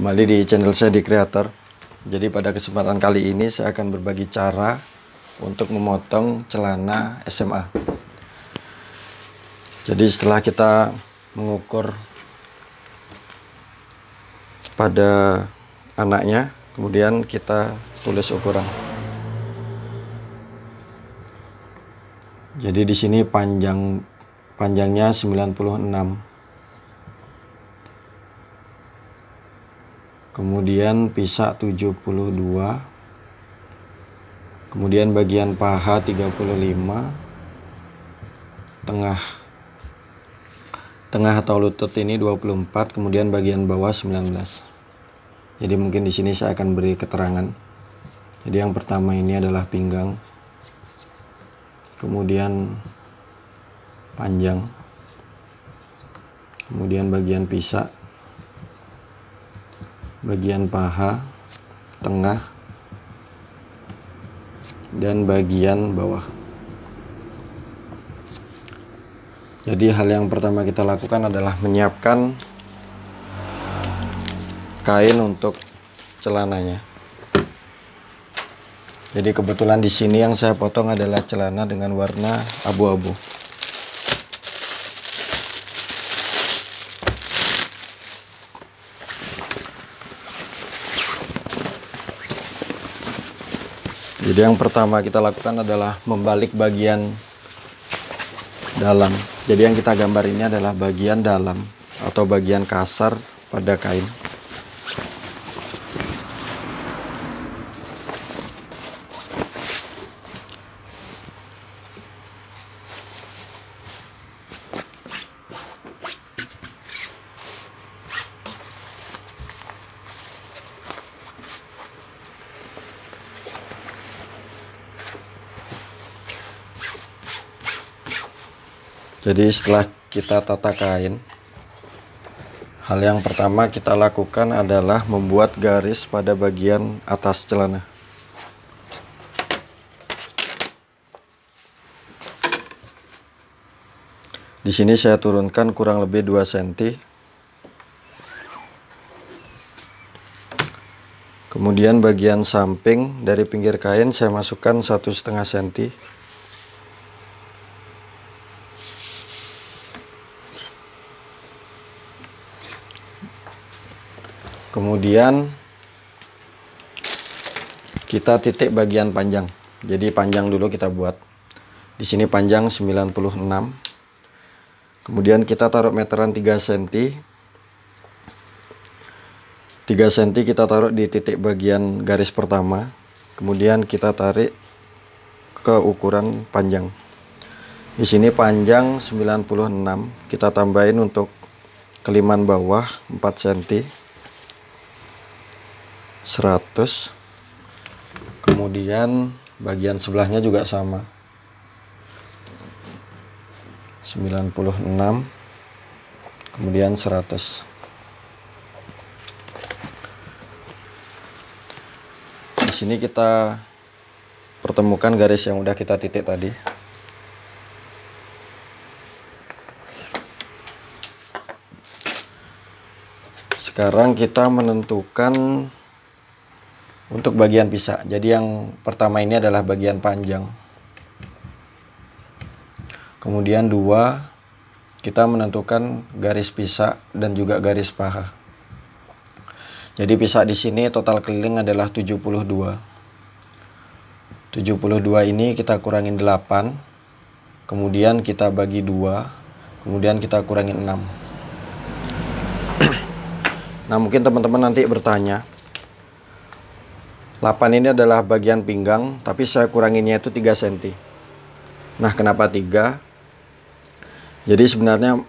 Kembali di channel saya di Creator. Jadi pada kesempatan kali ini saya akan berbagi cara untuk memotong celana SMA. Jadi setelah kita mengukur pada anaknya, kemudian kita tulis ukuran. Jadi di sini panjang panjangnya 96 kemudian pisa 72 kemudian bagian paha 35 tengah tengah atau lutut ini 24 kemudian bagian bawah 19 jadi mungkin di sini saya akan beri keterangan. Jadi yang pertama ini adalah pinggang kemudian panjang kemudian bagian pisa bagian paha, tengah, dan bagian bawah. Jadi hal yang pertama kita lakukan adalah menyiapkan kain untuk celananya. Jadi kebetulan di sini yang saya potong adalah celana dengan warna abu-abu. Yang pertama kita lakukan adalah membalik bagian dalam. Jadi yang kita gambar ini adalah bagian dalam atau bagian kasar pada kain. Jadi setelah kita tata kain, hal yang pertama kita lakukan adalah membuat garis pada bagian atas celana. Di sini saya turunkan kurang lebih 2 cm. Kemudian bagian samping dari pinggir kain saya masukkan satu setengah cm. Kemudian kita titik bagian panjang. Jadi panjang dulu kita buat. Di sini panjang 96 kemudian kita taruh meteran 3 cm 3 cm kita taruh di titik bagian garis pertama. Kemudian kita tarik ke ukuran panjang. Di sini panjang 96 kita tambahin untuk keliman bawah 4 cm 100 kemudian bagian sebelahnya juga sama. 96 kemudian 100 di sini kita pertemukan garis yang udah kita titik tadi. Sekarang kita menentukan untuk bagian pisah. Jadi yang pertama ini adalah bagian panjang. Kemudian dua kita menentukan garis pisah dan juga garis paha. Jadi pisah di sini total keliling adalah 72 72 ini kita kurangin 8 kemudian kita bagi dua kemudian kita kurangin 6 nah mungkin teman-teman nanti bertanya 8 ini adalah bagian pinggang tapi saya kuranginnya itu 3 cm nah kenapa 3 jadi sebenarnya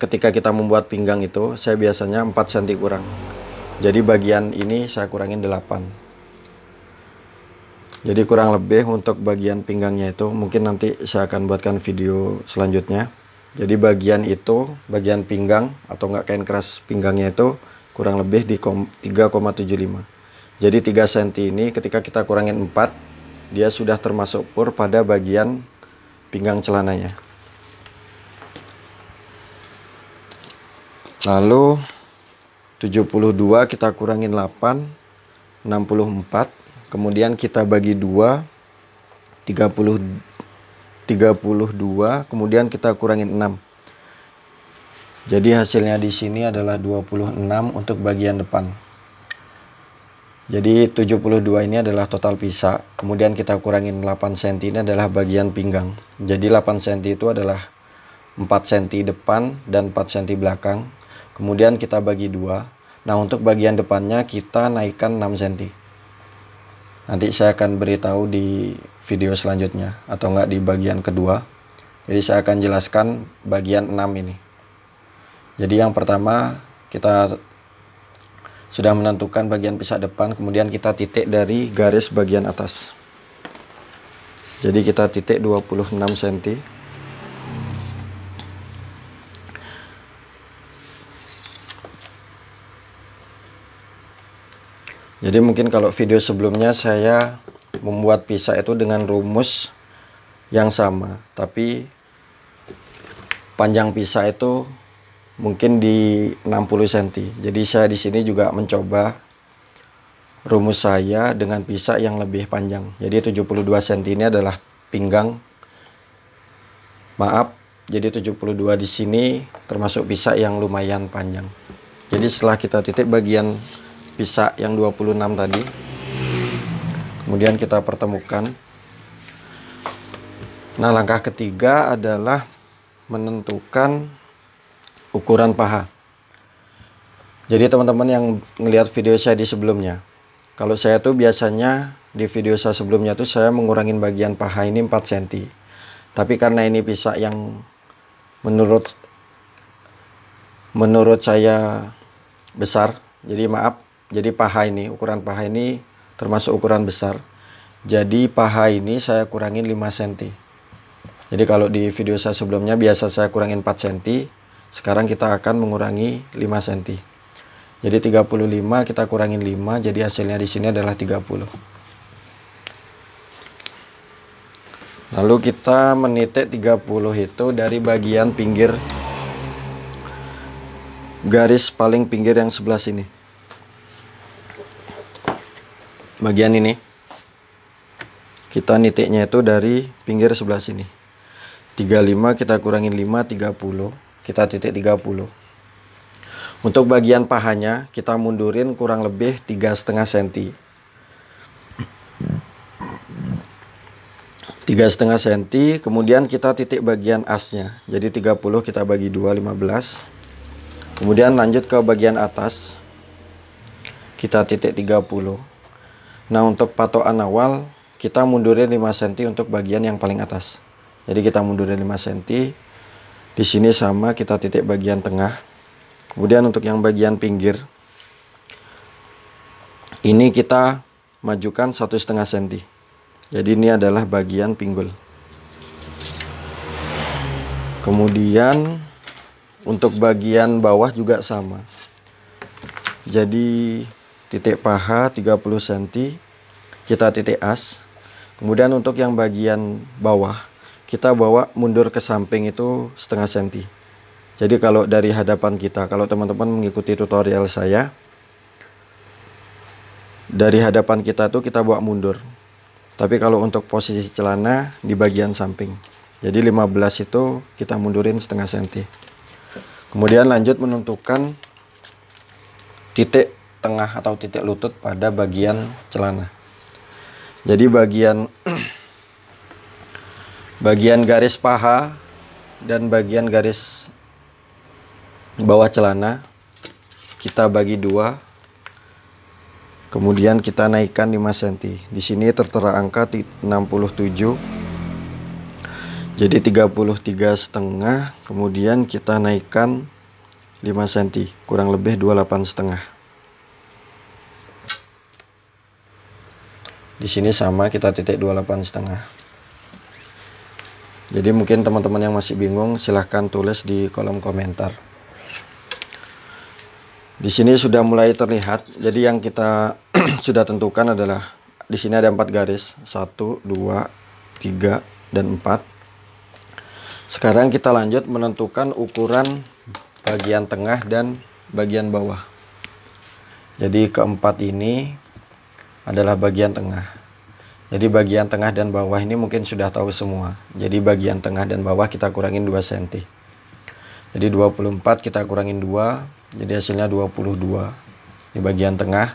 ketika kita membuat pinggang itu saya biasanya 4 cm kurang. Jadi bagian ini saya kurangin 8 jadi kurang lebih untuk bagian pinggangnya itu mungkin nanti saya akan buatkan video selanjutnya. Jadi bagian itu bagian pinggang atau enggak kain keras pinggangnya itu kurang lebih di 3,75 jadi 3 cm ini ketika kita kurangin 4, dia sudah termasuk pur pada bagian pinggang celananya. Lalu 72 kita kurangin 8 64 kemudian kita bagi 2 30 32 kemudian kita kurangin 6 jadi hasilnya di sini adalah 26 untuk bagian depan jadi 72 ini adalah total pisa kemudian kita kurangin 8 cm ini adalah bagian pinggang. Jadi 8 cm itu adalah 4 cm depan dan 4 cm belakang. Kemudian kita bagi dua. Nah untuk bagian depannya kita naikkan 6 cm nanti saya akan beritahu di video selanjutnya atau enggak di bagian kedua. Jadi saya akan jelaskan bagian 6 ini. Jadi yang pertama kita sudah menentukan bagian pisah depan kemudian kita titik dari garis bagian atas. Jadi kita titik 26 cm Jadi mungkin kalau video sebelumnya saya membuat pisah itu dengan rumus yang sama, tapi panjang pisah itu mungkin di 60 cm. Jadi saya di sini juga mencoba rumus saya dengan pisah yang lebih panjang. Jadi 72 cm ini adalah pinggang. Maaf, jadi 72 di sini termasuk pisah yang lumayan panjang. Jadi setelah kita titik bagian bisa yang 26 tadi kemudian kita pertemukan nah langkah ketiga adalah menentukan ukuran paha jadi teman-teman yang melihat video saya di sebelumnya kalau saya tuh biasanya di video saya sebelumnya tuh saya mengurangin bagian paha ini 4 cm tapi karena ini pisah yang menurut menurut saya besar jadi maaf jadi paha ini, ukuran paha ini termasuk ukuran besar. Jadi paha ini saya kurangin 5 cm. Jadi kalau di video saya sebelumnya biasa saya kurangin 4 cm, sekarang kita akan mengurangi 5 cm. Jadi 35 kita kurangin 5, jadi hasilnya di sini adalah 30. Lalu kita menitik 30 itu dari bagian pinggir garis paling pinggir yang sebelah sini bagian ini kita nitiknya itu dari pinggir sebelah sini 35 kita kurangin 5 30 kita titik 30 untuk bagian pahanya kita mundurin kurang lebih tiga setengah senti tiga setengah senti kemudian kita titik bagian asnya jadi 30 kita bagi 2 15 kemudian lanjut ke bagian atas kita titik 30 Nah untuk patokan awal kita mundurin 5 cm untuk bagian yang paling atas. Jadi kita mundurin 5 cm. Di sini sama kita titik bagian tengah. Kemudian untuk yang bagian pinggir ini kita majukan satu setengah cm. Jadi ini adalah bagian pinggul. Kemudian untuk bagian bawah juga sama. Jadi titik paha 30 cm kita titik as kemudian untuk yang bagian bawah kita bawa mundur ke samping itu setengah senti. Jadi kalau dari hadapan kita kalau teman-teman mengikuti tutorial saya dari hadapan kita tuh kita bawa mundur. Tapi kalau untuk posisi celana di bagian samping. Jadi 15 itu kita mundurin setengah senti. Kemudian lanjut menentukan titik tengah atau titik lutut pada bagian celana. Jadi bagian bagian garis paha dan bagian garis bawah celana kita bagi dua. Kemudian kita naikkan 5 cm. Di sini tertera angka 67. Jadi 33 setengah. Kemudian kita naikkan 5 cm, kurang lebih 28 setengah. di sini sama kita titik 28 setengah jadi mungkin teman-teman yang masih bingung silahkan tulis di kolom komentar. Di sini sudah mulai terlihat. Jadi yang kita sudah tentukan adalah di sini ada empat garis. 1 2 3 dan 4 sekarang kita lanjut menentukan ukuran bagian tengah dan bagian bawah. Jadi keempat ini adalah bagian tengah. Jadi bagian tengah dan bawah ini mungkin sudah tahu semua. Jadi bagian tengah dan bawah kita kurangin 2 cm. Jadi 24 kita kurangin 2, jadi hasilnya 22. Di bagian tengah.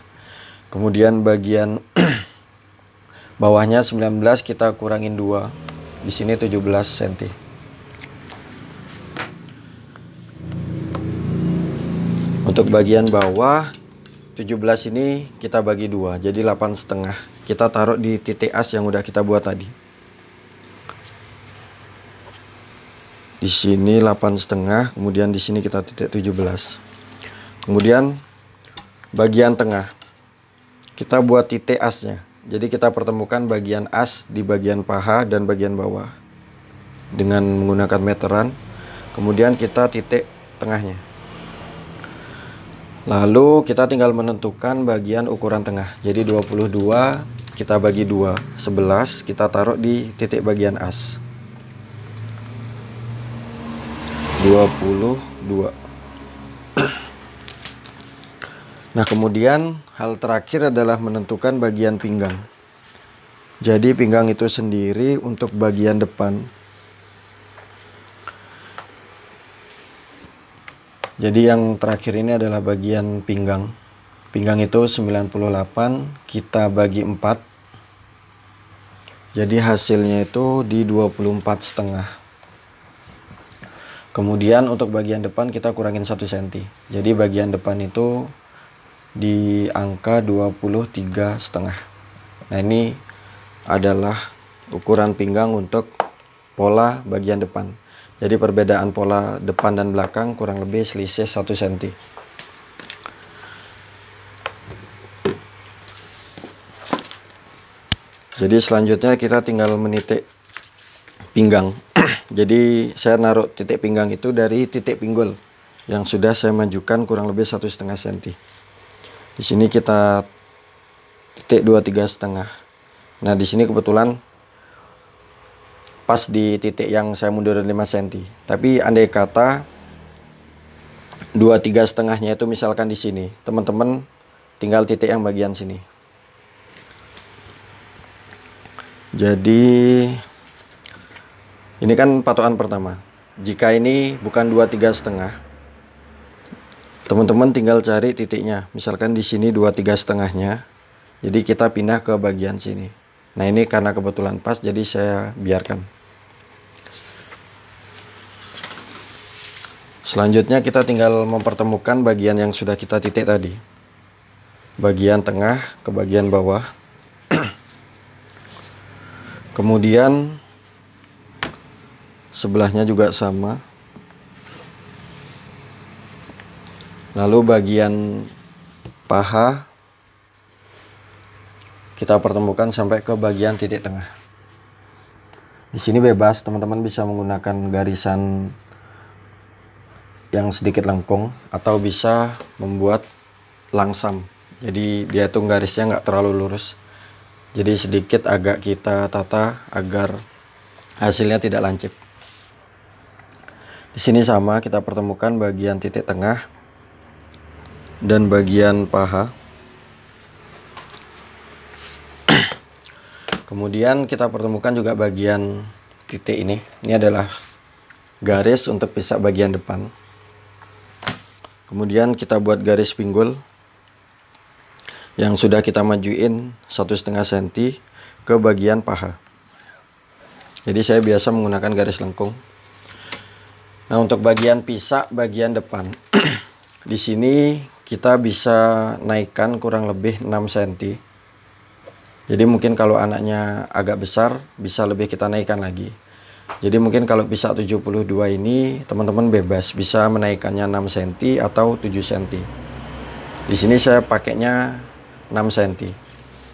Kemudian bagian bawahnya 19 kita kurangin 2. Di sini 17 cm. Untuk bagian bawah 17 ini kita bagi dua jadi 8 setengah. Kita taruh di titik as yang udah kita buat tadi. Di sini 8 setengah kemudian di sini kita titik 17 kemudian bagian tengah. Kita buat titik asnya. Jadi kita pertemukan bagian as di bagian paha dan bagian bawah dengan menggunakan meteran. Kemudian kita titik tengahnya Lalu kita tinggal menentukan bagian ukuran tengah. Jadi 22 kita bagi 2, 11 kita taruh di titik bagian as. 22. Nah, kemudian hal terakhir adalah menentukan bagian pinggang. Jadi pinggang itu sendiri untuk bagian depan Jadi yang terakhir ini adalah bagian pinggang. Pinggang itu 98 kita bagi 4. Jadi hasilnya itu di 24 setengah. Kemudian untuk bagian depan kita kurangin 1 cm. Jadi bagian depan itu di angka 23 setengah. Nah ini adalah ukuran pinggang untuk pola bagian depan. Jadi perbedaan pola depan dan belakang kurang lebih selisih 1 cm. Jadi selanjutnya kita tinggal menitik pinggang. Jadi saya naruh titik pinggang itu dari titik pinggul yang sudah saya majukan kurang lebih satu setengah cm. Di sini kita titik dua tiga setengah. Nah di sini kebetulan pas di titik yang saya mundurin 5 cm tapi andai kata dua tiga setengahnya itu misalkan di sini teman-teman tinggal titik yang bagian sini. Jadi ini kan patokan pertama. Jika ini bukan dua tiga setengah teman-teman tinggal cari titiknya. Misalkan di sini dua tiga setengahnya jadi kita pindah ke bagian sini nah ini karena kebetulan pas jadi saya biarkan Selanjutnya kita tinggal mempertemukan bagian yang sudah kita titik tadi. Bagian tengah ke bagian bawah. Kemudian sebelahnya juga sama. Lalu bagian paha kita pertemukan sampai ke bagian titik tengah. Di sini bebas, teman-teman bisa menggunakan garisan yang sedikit lengkung atau bisa membuat langsam. Jadi dia tuh garisnya nggak terlalu lurus. Jadi sedikit agak kita tata agar hasilnya tidak lancip. Di sini sama kita pertemukan bagian titik tengah dan bagian paha kemudian kita pertemukan juga bagian titik ini. Ini adalah garis untuk pisah bagian depan. Kemudian kita buat garis pinggul yang sudah kita majuin satu setengah senti ke bagian paha. Jadi saya biasa menggunakan garis lengkung. Nah untuk bagian pisah bagian depan di sini kita bisa naikkan kurang lebih 6 cm jadi mungkin kalau anaknya agak besar bisa lebih kita naikkan lagi jadi mungkin kalau bisa 72 ini teman-teman bebas bisa menaikkannya 6 cm atau 7 cm. Di sini saya pakainya 6 cm.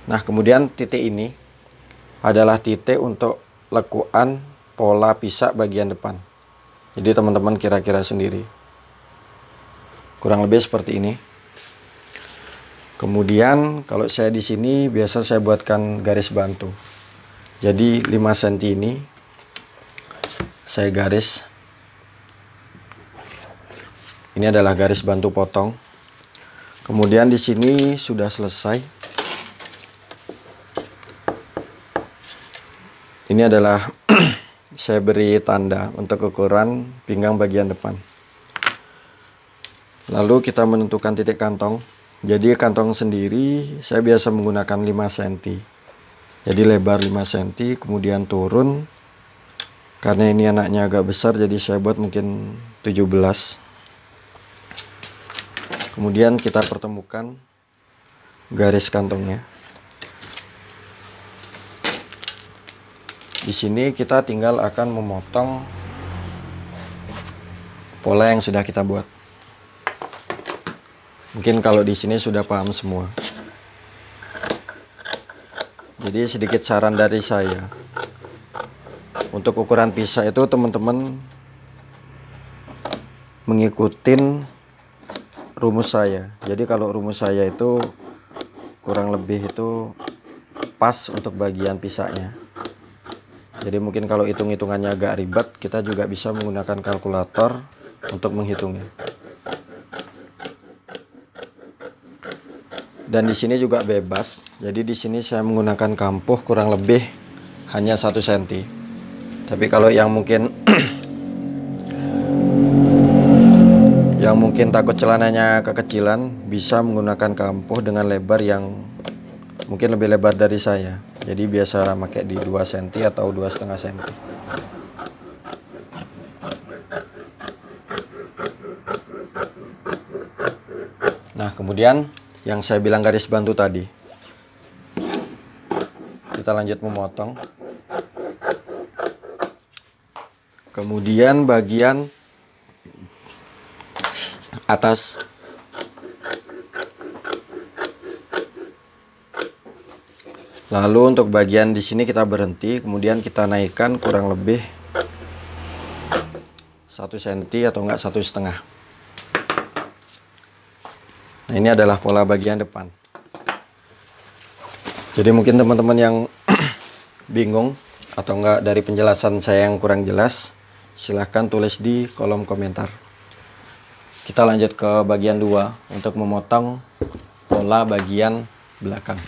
Nah, kemudian titik ini adalah titik untuk lekuan pola pisah bagian depan. Jadi teman-teman kira-kira sendiri. Kurang lebih seperti ini. Kemudian kalau saya di sini biasa saya buatkan garis bantu. Jadi 5 cm ini saya garis. Ini adalah garis bantu potong. Kemudian di sini sudah selesai. Ini adalah saya beri tanda untuk ukuran pinggang bagian depan. Lalu kita menentukan titik kantong jadi kantong sendiri saya biasa menggunakan 5 cm jadi lebar 5 cm kemudian turun. Karena ini anaknya agak besar jadi saya buat mungkin 17 kemudian kita pertemukan garis kantongnya. Di sini kita tinggal akan memotong pola yang sudah kita buat Mungkin kalau di sini sudah paham semua. Jadi sedikit saran dari saya. Untuk ukuran pisah itu teman-teman mengikuti rumus saya. Jadi kalau rumus saya itu kurang lebih itu pas untuk bagian pisahnya. Jadi mungkin kalau hitung-hitungannya agak ribet, kita juga bisa menggunakan kalkulator untuk menghitungnya. Dan di sini juga bebas. Jadi di sini saya menggunakan kampuh kurang lebih hanya satu senti. Tapi kalau yang mungkin yang mungkin takut celananya kekecilan bisa menggunakan kampuh dengan lebar yang mungkin lebih lebar dari saya. Jadi biasa pakai di 2 cm atau dua setengah cm nah kemudian yang saya bilang garis bantu tadi. Kita lanjut memotong. Kemudian bagian atas. Lalu untuk bagian di sini kita berhenti kemudian kita naikkan kurang lebih satu senti atau enggak satu setengah Nah, ini adalah pola bagian depan. Jadi mungkin teman-teman yang bingung atau enggak dari penjelasan saya yang kurang jelas, silahkan tulis di kolom komentar. Kita lanjut ke bagian 2 untuk memotong pola bagian belakang.